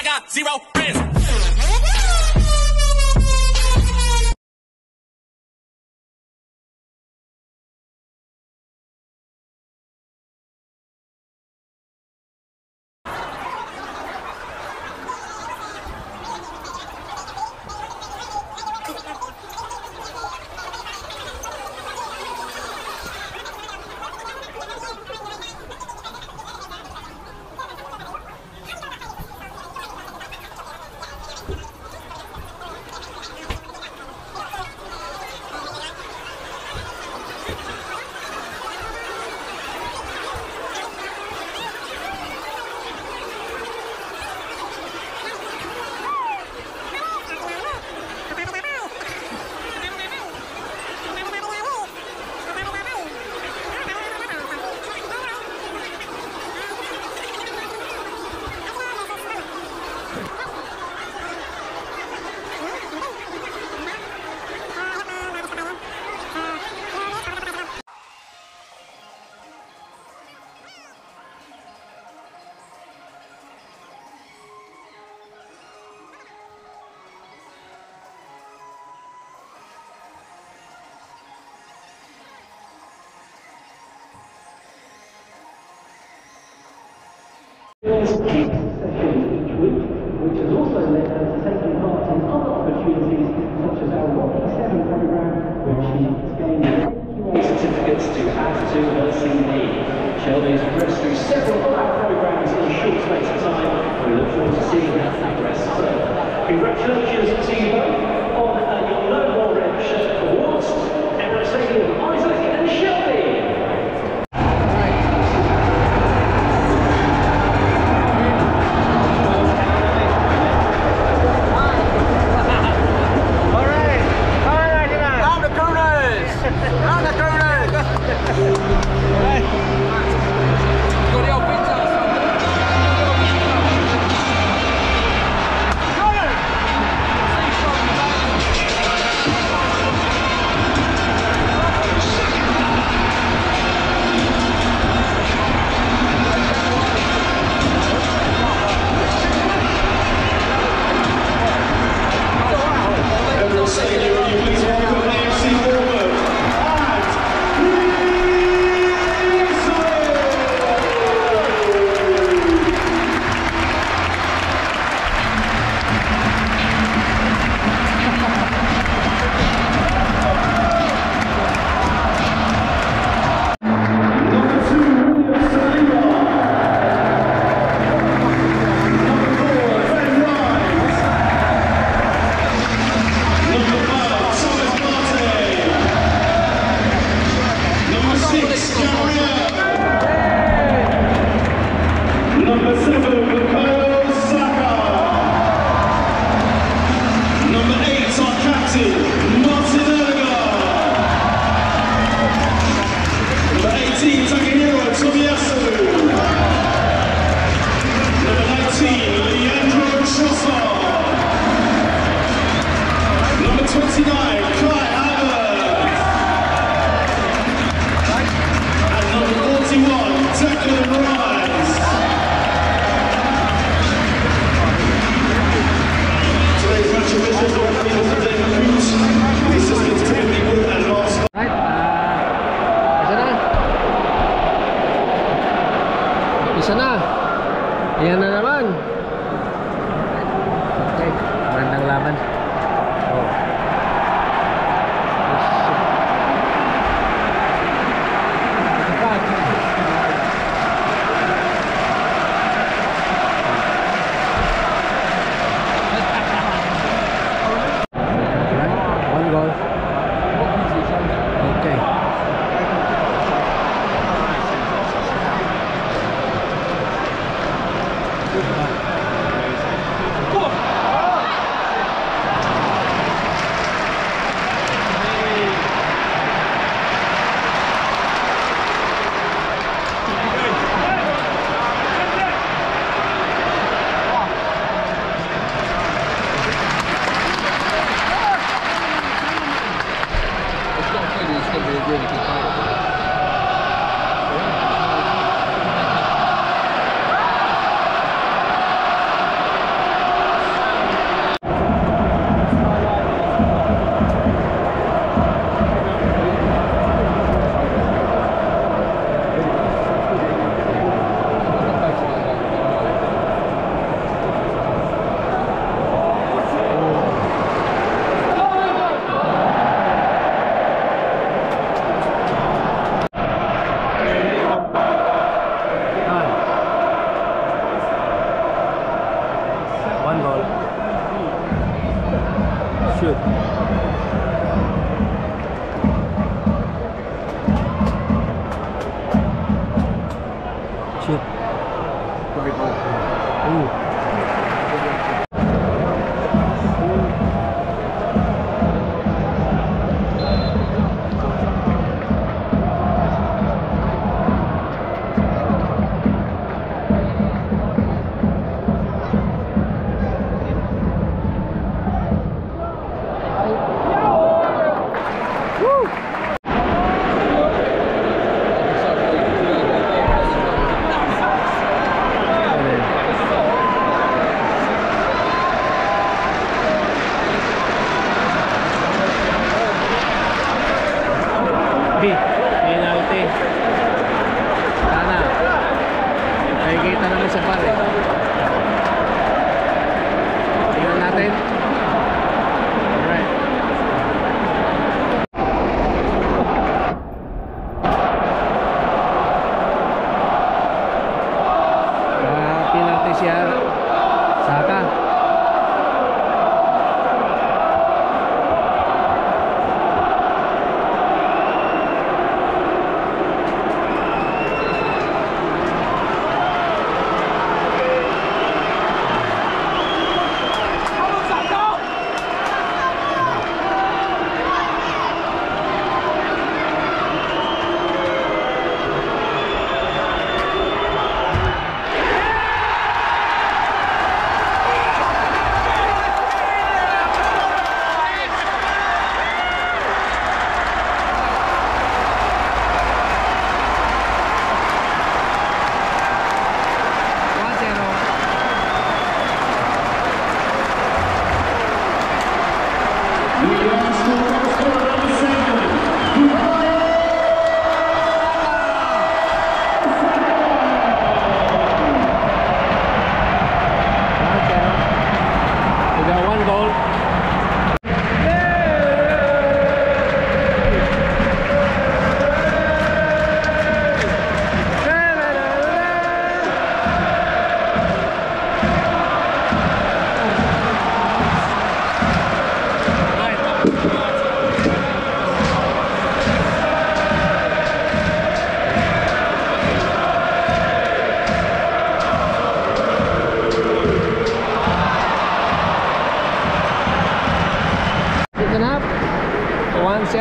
I got zero friends. There's kick session each week, which has also led her to taking part in other opportunities, such as our Rocky 7 program, where she gained AQA certificates to add to her CV. Shelby has progressed through several of our programs in a short space of time, we look forward to seeing her progress further. Congratulations to you both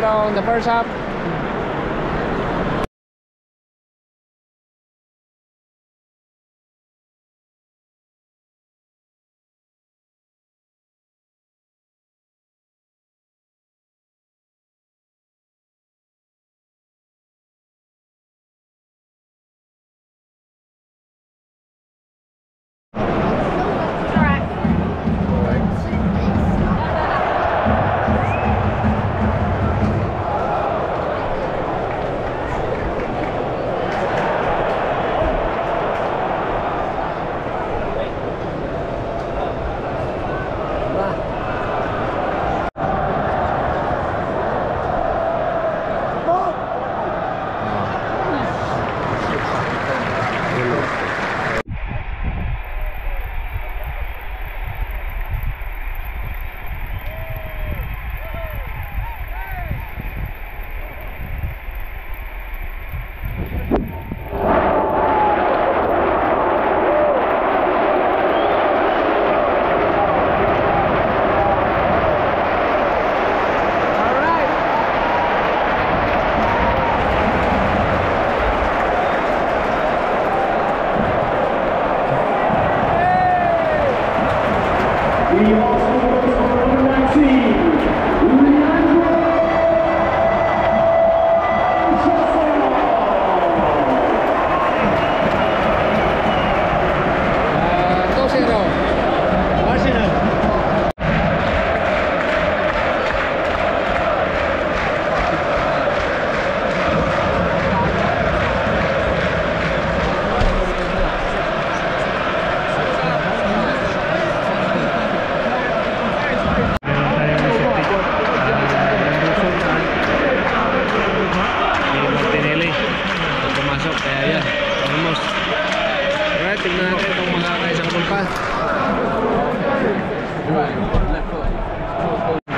0 in the first half.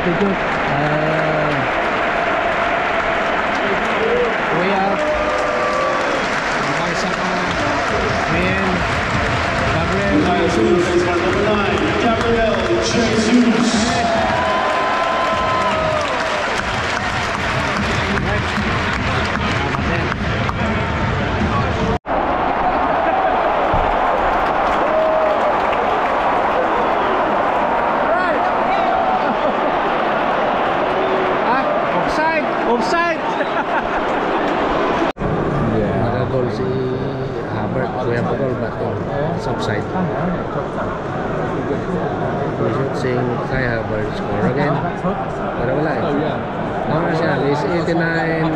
good, good. Si Habert. Kuya Pagol ba ito? It's offside. We should sing Kai Habert score again. Pero wala eh. Ano na siya? It's 89,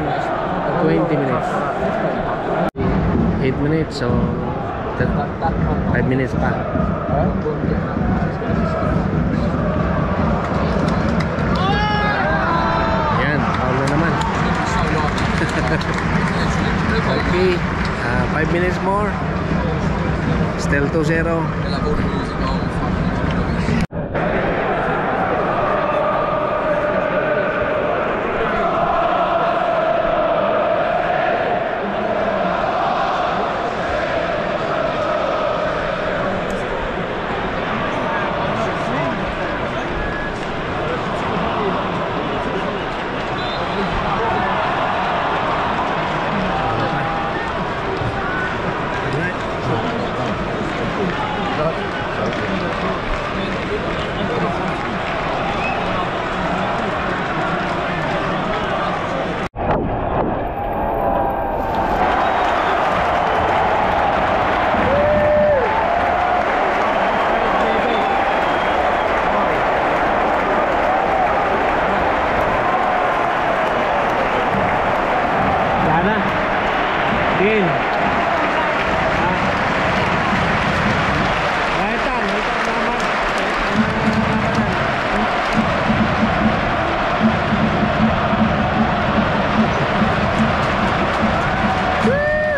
20 minutes. 8 minutes, so 5 minutes pa. Yan, na naman. okay, 5 minutes more. Still 2-0.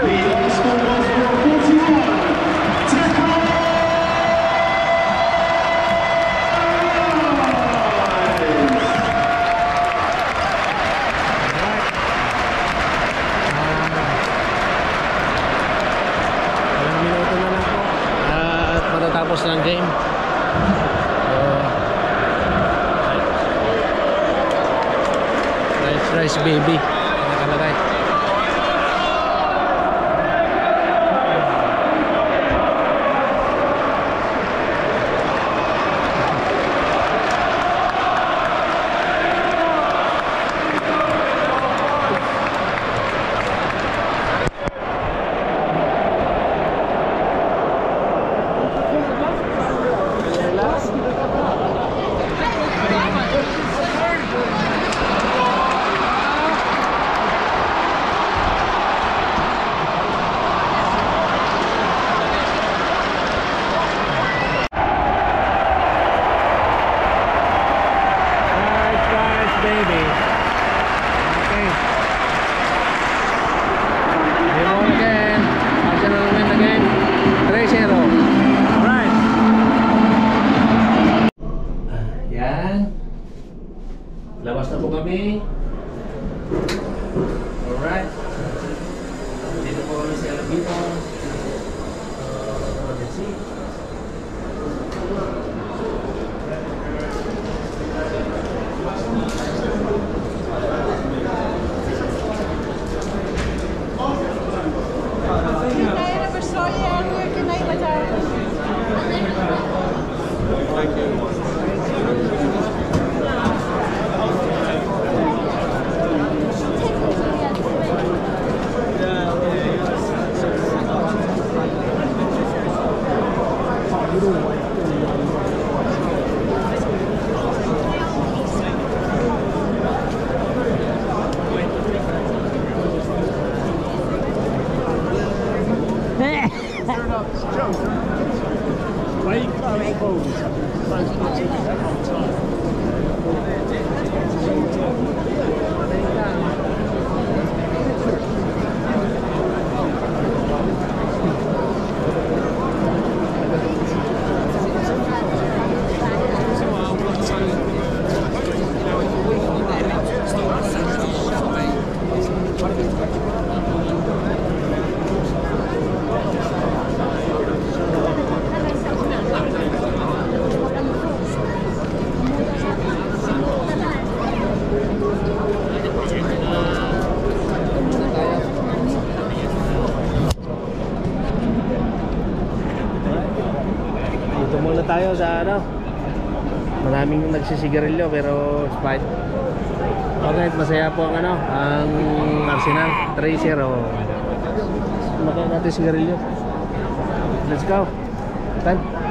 Leading scoreboard. Baby. already. Dito muna tayo sa ano Maraming nagsisigarilyo pero spite Okay, masaya po ang ano Ang Arsenal. 3-0 Makaya natin sigarilyo Let's go. Tan.